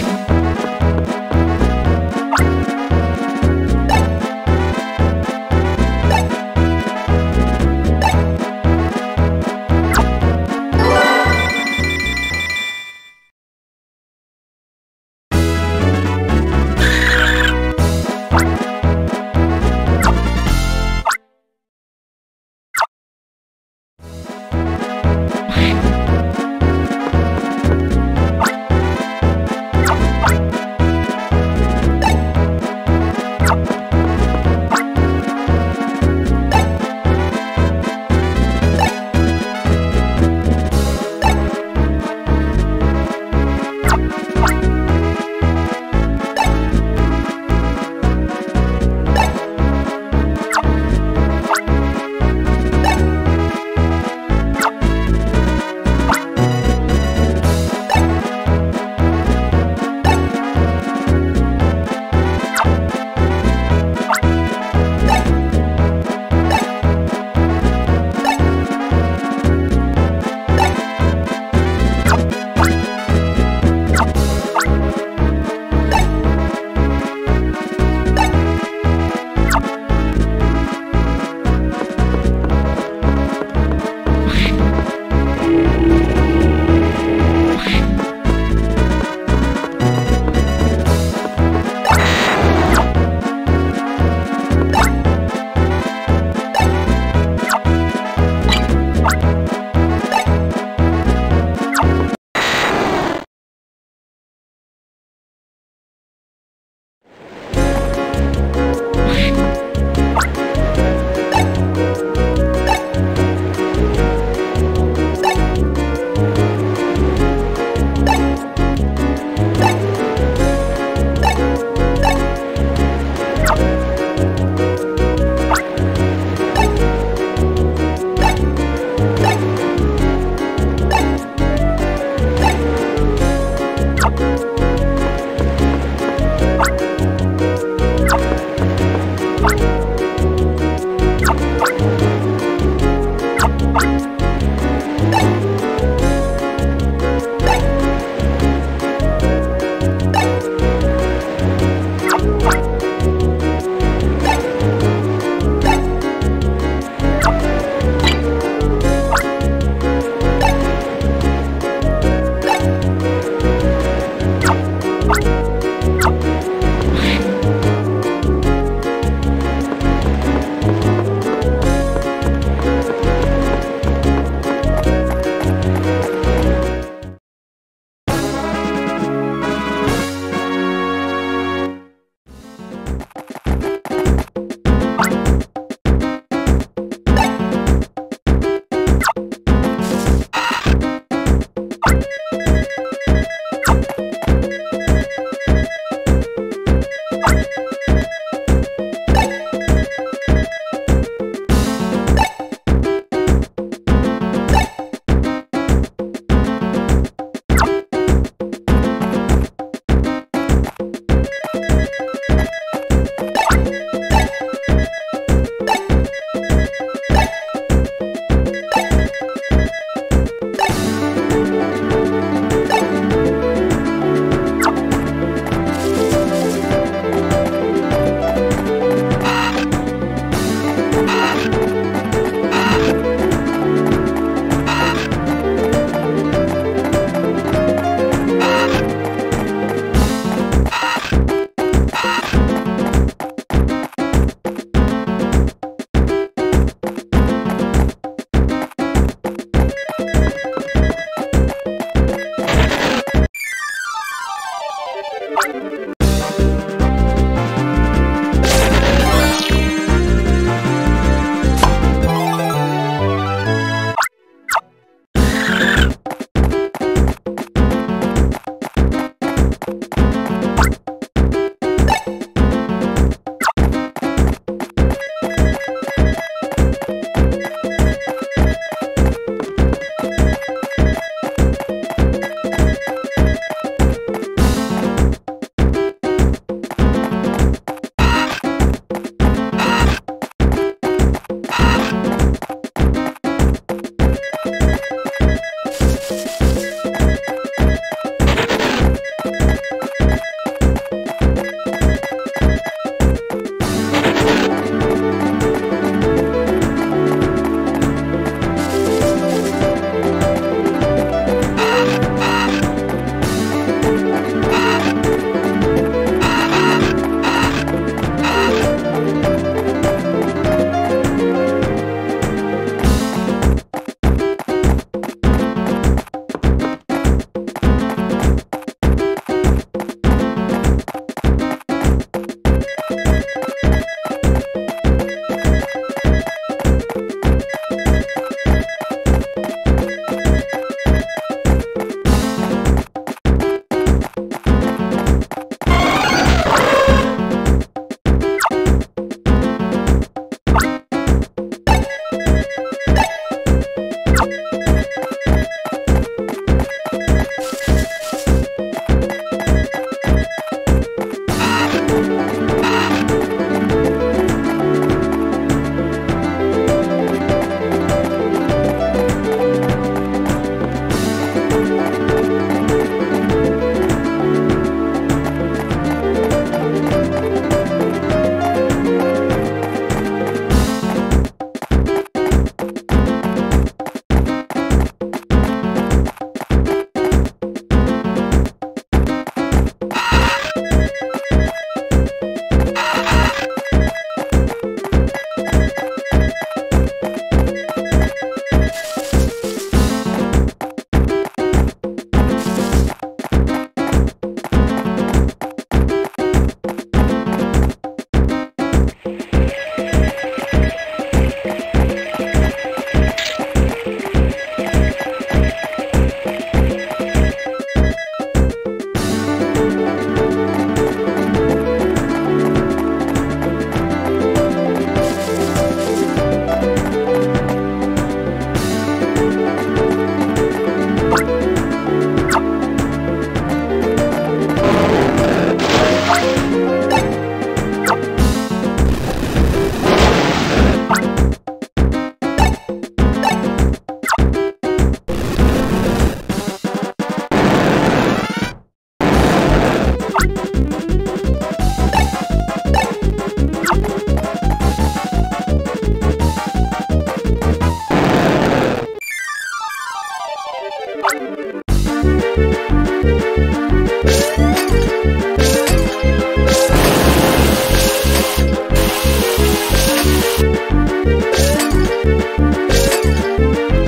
time. Música